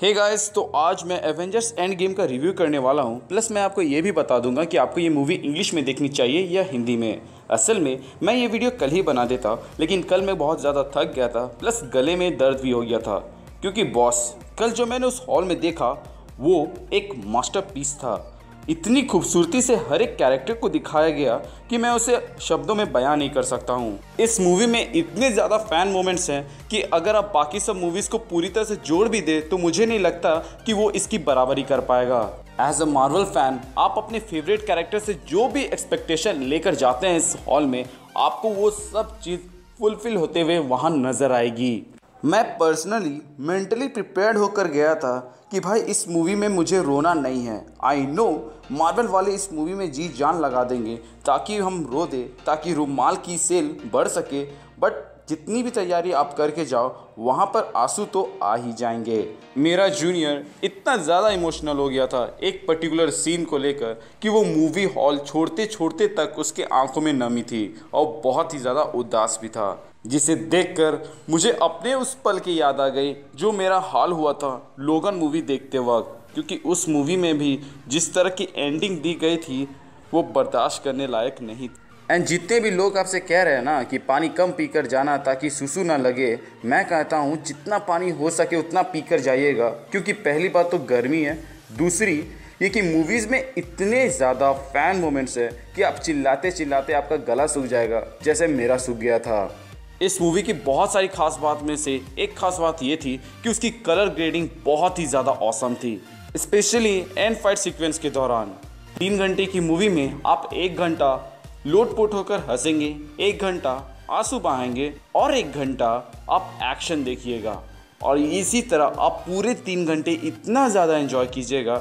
Hey guys तो आज मैं एवेंजर्स एंड गेम का रिव्यू करने वाला हूँ। प्लस मैं आपको ये भी बता दूँगा कि आपको ये मूवी इंग्लिश में देखनी चाहिए या हिंदी में। असल में, मैं ये वीडियो कल ही बना देता, लेकिन कल मैं बहुत ज़्यादा थक गया था। प्लस गले में दर्द भी हो गया था। क्योंकि बॉस कल जो मैंने उस हॉल में देखा, वो एक मास्टर था। इतनी खूबसूरती से हर एक कैरेक्टर को दिखाया गया कि मैं उसे शब्दों में बयां नहीं कर सकता हूँ। इस मूवी में इतने ज़्यादा फ़ैन मोमेंट्स हैं कि अगर आप बाकी सब मूवीज़ को पूरी तरह से जोड़ भी दे तो मुझे नहीं लगता कि वो इसकी बराबरी कर पाएगा। एज अ मार्वल फ़ैन आप अपने फेवरेट कैरेक्टर से जो भी एक्सपेक्टेशन लेकर जाते हैं इस हॉल में, आपको वो सब चीज़ फुलफिल होते हुए वहाँ नज़र आएगी। मैं पर्सनली मेंटली प्रिपेयर्ड होकर गया था कि भाई इस मूवी में मुझे रोना नहीं है। आई नो मार्वल वाले इस मूवी में जी जान लगा देंगे, ताकि हम रो दे, ताकि रुमाल की सेल बढ़ सके। बट जितनी भी तैयारी आप करके जाओ, वहाँ पर आँसू तो आ ही जाएँगे। मेरा जूनियर इतना ज़्यादा इमोशनल हो गया था एक पर्टिकुलर सीन को लेकर कि वो मूवी हॉल छोड़ते छोड़ते तक उसके आँखों में नमी थी और बहुत ही ज़्यादा उदास भी था, जिसे देखकर मुझे अपने उस पल की याद आ गई, जो मेरा हाल हुआ था लोगन मूवी देखते वक्त क्योंकि उस मूवी में भी जिस तरह की एंडिंग दी गई थी, वो बर्दाश्त करने लायक नहीं एंड जितने भी लोग आपसे कह रहे हैं ना कि पानी कम पीकर जाना ताकि सुसु ना लगे, मैं कहता हूँ, जितना पानी हो सके उतना पीकर जाइएगा, क्योंकि पहली बात तो गर्मी है। दूसरी, ये कि मूवीज़ में इतने ज़्यादा फ़ैन मोमेंट्स है कि आप चिल्लाते चिल्लाते आपका गला सूख जाएगा, जैसे मेरा सूख गया था। इस मूवी की बहुत सारी खास बात में से एक खास बात ये थी कि उसकी कलर ग्रेडिंग बहुत ही ज़्यादा औसम थी स्पेशली एंड फाइट सीक्वेंस के दौरान। तीन घंटे की मूवी में आप एक घंटा लोटपोट होकर हंसेंगे, एक घंटा आँसू बहाएँगे और एक घंटा आप एक्शन देखिएगा। और इसी तरह आप पूरे तीन घंटे इतना ज़्यादा एंजॉय कीजिएगा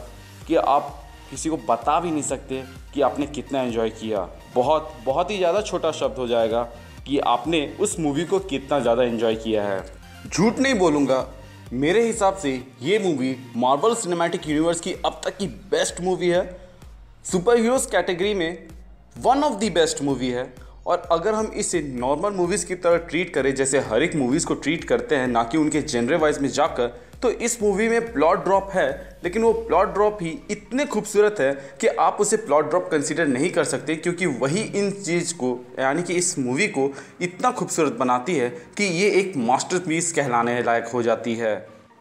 कि आप किसी को बता भी नहीं सकते कि आपने कितना एंजॉय किया। बहुत बहुत ही ज़्यादा छोटा शब्द हो जाएगा। कि आपने उस मूवी को कितना ज़्यादा एंजॉय किया है। झूठ नहीं बोलूँगा। मेरे हिसाब से ये मूवी मार्वल सिनेमैटिक यूनिवर्स की अब तक की बेस्ट मूवी है। सुपर हीरोज़ कैटेगरी में one of the best movie है। और अगर हम इसे नॉर्मल मूवीज़ की तरह ट्रीट करें, जैसे हर एक मूवीज़ को ट्रीट करते हैं, ना कि उनके जेनरे वाइज में जाकर तो इस मूवी में प्लॉट ड्रॉप है, लेकिन वो प्लॉट ड्रॉप ही इतने खूबसूरत है कि आप उसे प्लॉट ड्रॉप कंसिडर नहीं कर सकते, क्योंकि वही इन चीज़ को, यानी कि इस मूवी को इतना खूबसूरत बनाती है कि ये एक मास्टरपीस कहलाने लायक हो जाती है।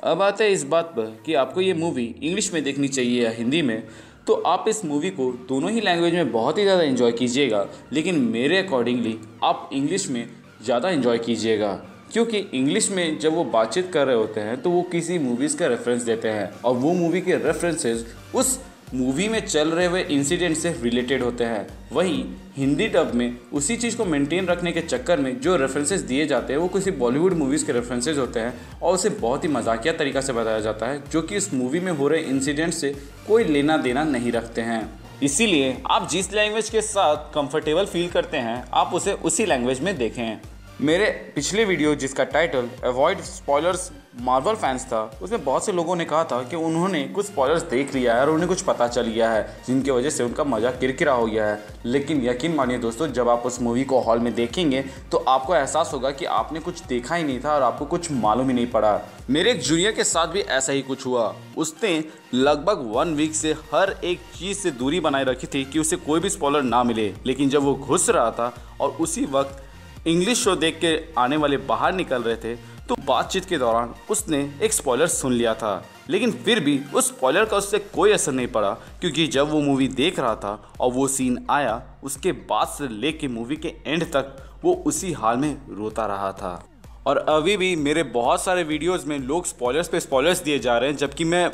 अब आते हैं इस बात पर कि आपको ये मूवी इंग्लिश में देखनी चाहिए या हिंदी में तो आप इस मूवी को दोनों ही लैंग्वेज में बहुत ही ज़्यादा इन्जॉय कीजिएगा, लेकिन मेरे अकॉर्डिंगली आप इंग्लिश में ज़्यादा इन्जॉय कीजिएगा, क्योंकि इंग्लिश में जब वो बातचीत कर रहे होते हैं तो वो किसी मूवीज़ का रेफरेंस देते हैं, और वो मूवी के रेफरेंसेस उस मूवी में चल रहे हुए इंसिडेंट से रिलेटेड होते हैं। वहीं हिंदी डब में उसी चीज़ को मेंटेन रखने के चक्कर में जो रेफरेंसेस दिए जाते हैं, वो किसी बॉलीवुड मूवीज़ के रेफरेंसेस होते हैं और उसे बहुत ही मजाकिया तरीका से बताया जाता है, जो कि उस मूवी में हो रहे इंसिडेंट से कोई लेना देना नहीं रखते हैं। इसीलिए आप जिस लैंग्वेज के साथ कंफर्टेबल फील करते हैं, आप उसे उसी लैंग्वेज में देखें। मेरे पिछले वीडियो जिसका title avoid spoilers Marvel fans था, उसमें बहुत से लोगों ने कहा था कि उन्होंने कुछ स्पॉयलर्स देख लिया है और उन्हें कुछ पता चल गया है, जिनकी वजह से उनका मज़ा किरकिरा हो गया है। लेकिन यकीन मानिए दोस्तों, जब आप उस मूवी को हॉल में देखेंगे तो आपको एहसास होगा कि आपने कुछ देखा ही नहीं था और आपको कुछ मालूम ही नहीं पड़ा। मेरे एक जूनियर के साथ भी ऐसा ही कुछ हुआ। उसने लगभग वन वीक से हर एक चीज़ से दूरी बनाए रखी थी कि उसे कोई भी स्पॉलर ना मिले। लेकिन जब वो घुस रहा था और उसी वक्त इंग्लिश शो देख के आने वाले बाहर निकल रहे थे तो बातचीत के दौरान उसने एक स्पॉयलर सुन लिया था। लेकिन फिर भी उस स्पॉयलर का उससे कोई असर नहीं पड़ा, क्योंकि जब वो मूवी देख रहा था और वो सीन आया, उसके बाद से लेके मूवी के एंड तक वो उसी हाल में रोता रहा था। और अभी भी मेरे बहुत सारे वीडियोस में लोग स्पॉयलर्स पे स्पॉयलर्स दिए जा रहे हैं, जबकि मैं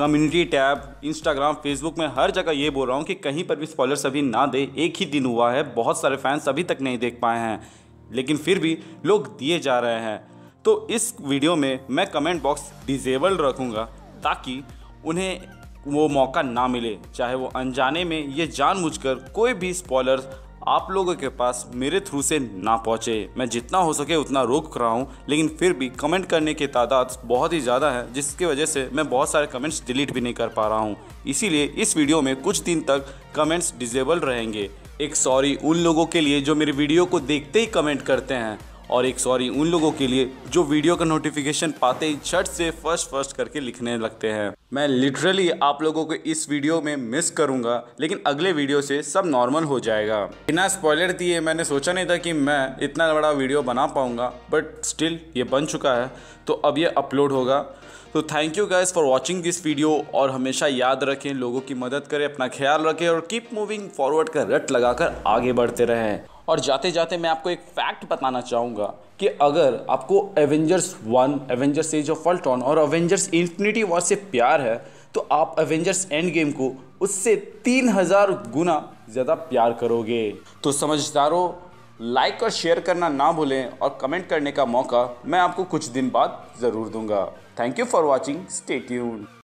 कम्युनिटी टैब इंस्टाग्राम फेसबुक में हर जगह ये बोल रहा हूँ कि कहीं पर भी स्पॉयलर्स अभी ना दे, एक ही दिन हुआ है, बहुत सारे फैंस अभी तक नहीं देख पाए हैं, लेकिन फिर भी लोग दिए जा रहे हैं। तो इस वीडियो में मैं कमेंट बॉक्स डिजेबल रखूँगा ताकि उन्हें वो मौका ना मिले, चाहे वो अनजाने में ये जानबूझकर कोई भी स्पॉयलर्स आप लोगों के पास मेरे थ्रू से ना पहुँचे। मैं जितना हो सके उतना रोक रहा हूँ, लेकिन फिर भी कमेंट करने की तादाद बहुत ही ज़्यादा है, जिसकी वजह से मैं बहुत सारे कमेंट्स डिलीट भी नहीं कर पा रहा हूँ। इसीलिए इस वीडियो में कुछ दिन तक कमेंट्स डिजेबल रहेंगे। एक सॉरी उन लोगों के लिए जो मेरे वीडियो को देखते ही कमेंट करते हैं। और एक सॉरी उन लोगों के लिए जो वीडियो का नोटिफिकेशन पाते ही झट से फ़र्स्ट फ़र्स्ट करके लिखने लगते हैं। मैं लिटरली आप लोगों को इस वीडियो में मिस करूँगा, लेकिन अगले वीडियो से सब नॉर्मल हो जाएगा। बिना स्पॉयलर दिए मैंने सोचा नहीं था कि मैं इतना बड़ा वीडियो बना पाऊँगा बट स्टिल ये बन चुका है। तो अब ये अपलोड होगा। तो thank you guys for watching this video और हमेशा याद रखें, लोगों की मदद करें, अपना ख्याल रखें, और कीप मूविंग फॉरवर्ड का रट लगाकर आगे बढ़ते रहें। और जाते जाते मैं आपको एक फैक्ट बताना चाहूँगा कि अगर आपको Avengers one Avengers age of Ultron और एवेंजर्स इन्फिनिटी वॉर से प्यार है तो आप एवेंजर्स एंड गेम को उससे तीन हज़ार गुना ज़्यादा प्यार करोगे। तो समझदारों लाइक और शेयर करना ना भूलें और कमेंट करने का मौका मैं आपको कुछ दिन बाद ज़रूर दूँगा। Thank you for watching stay tuned